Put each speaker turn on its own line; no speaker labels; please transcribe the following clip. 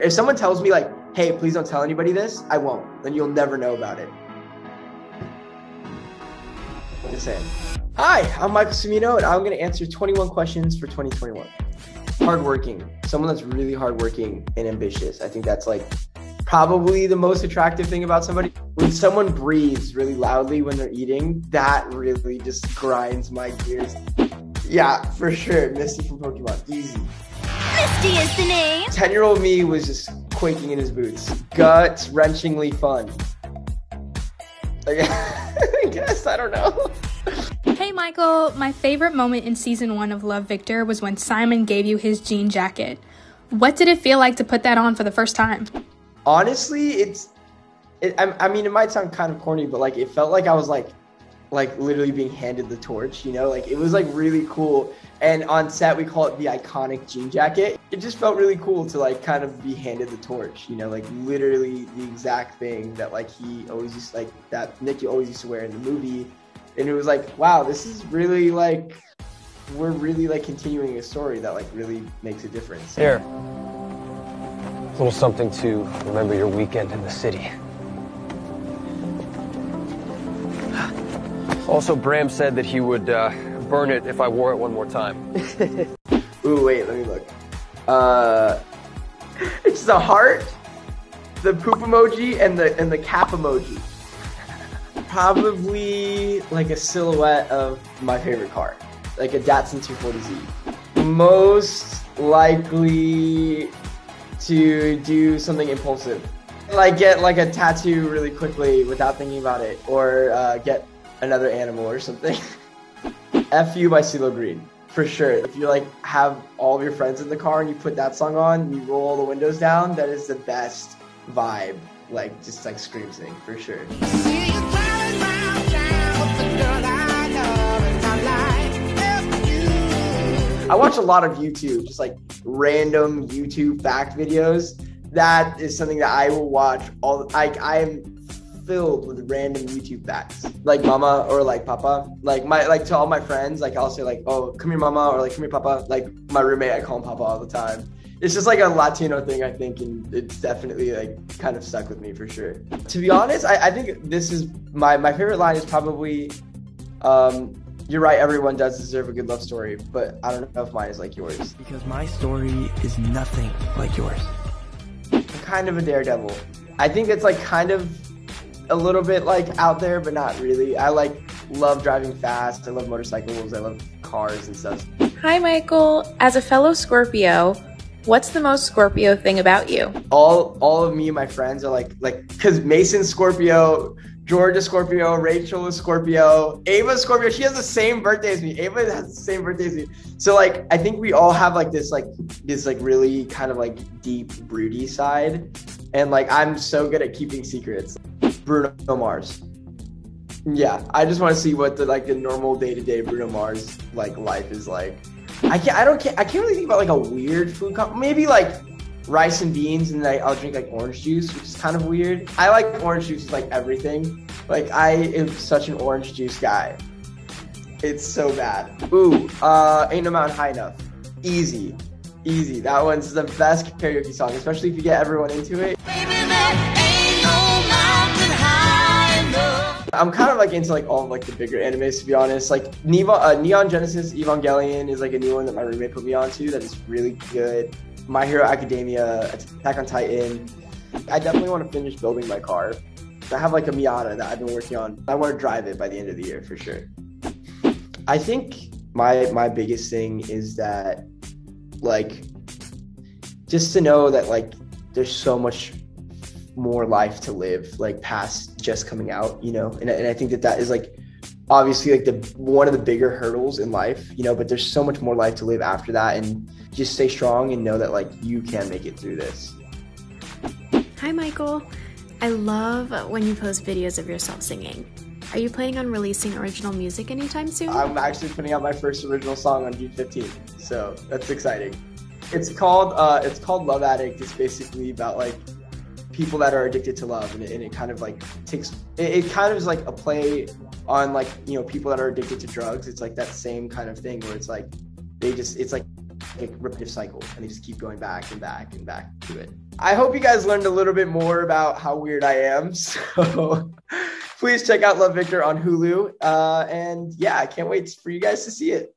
If someone tells me like, hey, please don't tell anybody this, I won't. Then you'll never know about it. Just saying. Hi, I'm Michael Cimino, and I'm going to answer 21 questions for 2021. Hardworking, someone that's really hardworking and ambitious. I think that's like probably the most attractive thing about somebody. When someone breathes really loudly when they're eating, that really just grinds my gears. Yeah, for sure. Misty from Pokemon. Easy.
Misty is the name.
10 year old me was just quaking in his boots. Gut wrenchingly fun. I guess, I don't know.
Hey Michael, my favorite moment in season one of Love Victor was when Simon gave you his jean jacket. What did it feel like to put that on for the first time?
Honestly, it's, it, I, I mean, it might sound kind of corny, but like it felt like I was like, like literally being handed the torch, you know, like it was like really cool. And on set, we call it the iconic jean jacket. It just felt really cool to like kind of be handed the torch, you know, like literally the exact thing that like he always used, like that Nicky always used to wear in the movie. And it was like, wow, this is really like, we're really like continuing a story that like really makes a difference.
Here. A little something to remember your weekend in the city. Also, Bram said that he would uh, burn it if I wore it one more time.
Ooh, wait, let me look. Uh, it's the heart, the poop emoji, and the and the cap emoji. Probably like a silhouette of my favorite car, like a Datsun 240Z. Most likely to do something impulsive, like get like a tattoo really quickly without thinking about it, or uh, get another animal or something. F you by CeeLo Green. For sure. If you like have all of your friends in the car and you put that song on, you roll all the windows down, that is the best vibe. Like just like scream sing for sure. I watch a lot of YouTube, just like random YouTube fact videos. That is something that I will watch all. Like I am filled with random YouTube facts, like mama or like papa. Like my like to all my friends, like I'll say like, oh, come here, mama, or like come here, papa. Like my roommate, I call him papa all the time. It's just like a Latino thing, I think, and it's definitely like kind of stuck with me for sure. To be honest, I, I think this is my my favorite line is probably, um, "You're right, everyone does deserve a good love story," but I don't know if mine is like yours.
Because my story is nothing like yours.
I'm kind of a daredevil. I think it's like kind of a little bit like out there, but not really. I like love driving fast. I love motorcycles. I love cars and stuff.
Hi, Michael. As a fellow Scorpio, what's the most Scorpio thing about you?
All all of me and my friends are like like because Mason Scorpio, Georgia Scorpio, Rachel is Scorpio, Ava Scorpio. She has the same birthday as me. Ava has the same birthday as me. So like I think we all have like this like this like really kind of like deep broody side, and like I'm so good at keeping secrets. Bruno Mars. Yeah, I just want to see what the like the normal day to day Bruno Mars like life is like. I can't. I don't. Can't, I can't really think about like a weird food. comp. Maybe like rice and beans, and like I'll drink like orange juice, which is kind of weird. I like orange juice is like everything. Like I am such an orange juice guy. It's so bad. Ooh, uh, ain't no mountain high enough. Easy, easy. That one's the best karaoke song, especially if you get everyone into it. I'm kind of like into like all of like the bigger animes to be honest. Like uh, Neon Genesis Evangelion is like a new one that my roommate put me onto that is really good. My Hero Academia, Attack on Titan. I definitely want to finish building my car. I have like a Miata that I've been working on. I want to drive it by the end of the year for sure. I think my my biggest thing is that like just to know that like there's so much more life to live like past just coming out you know and, and i think that that is like obviously like the one of the bigger hurdles in life you know but there's so much more life to live after that and just stay strong and know that like you can make it through this
Hi, Michael. I love when you post videos of yourself singing. Are you planning on releasing original music anytime soon?
i'm actually putting out my first original song on june 15th so that's exciting it's called uh it's called love addict it's basically about like people that are addicted to love and it, and it kind of like takes it, it kind of is like a play on like you know people that are addicted to drugs it's like that same kind of thing where it's like they just it's like a repetitive cycle and they just keep going back and back and back to it. I hope you guys learned a little bit more about how weird I am. So please check out Love Victor on Hulu. Uh, and yeah, I can't wait for you guys to see it.